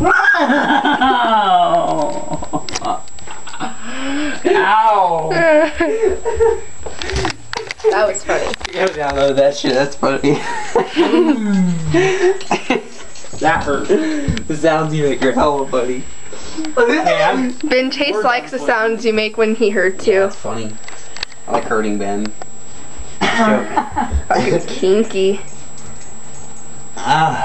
Ow! that was funny. You gotta download that shit. That's funny. That hurt. the sounds you make are hella funny. Hey, Ben Chase likes the sounds you make when he hurts you. That's funny. I like hurting Ben. Just joking. Kinky. Ah.